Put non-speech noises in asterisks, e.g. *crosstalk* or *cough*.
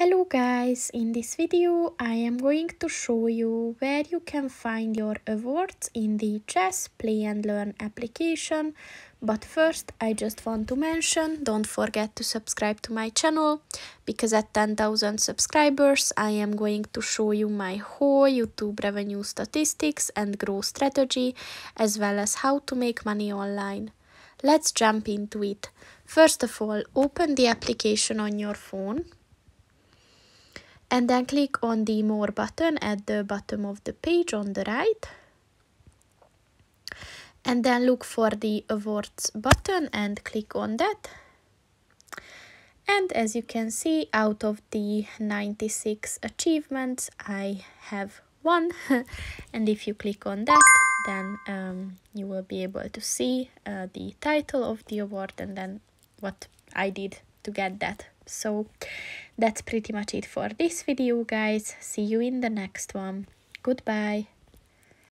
Hello guys, in this video I am going to show you where you can find your awards in the Chess Play and Learn application. But first I just want to mention, don't forget to subscribe to my channel because at 10,000 subscribers I am going to show you my whole YouTube revenue statistics and growth strategy as well as how to make money online. Let's jump into it. First of all, open the application on your phone and then click on the more button at the bottom of the page on the right. And then look for the awards button and click on that. And as you can see out of the 96 achievements I have one. *laughs* And if you click on that then um, you will be able to see uh, the title of the award and then what I did to get that so that's pretty much it for this video guys. See you in the next one. Goodbye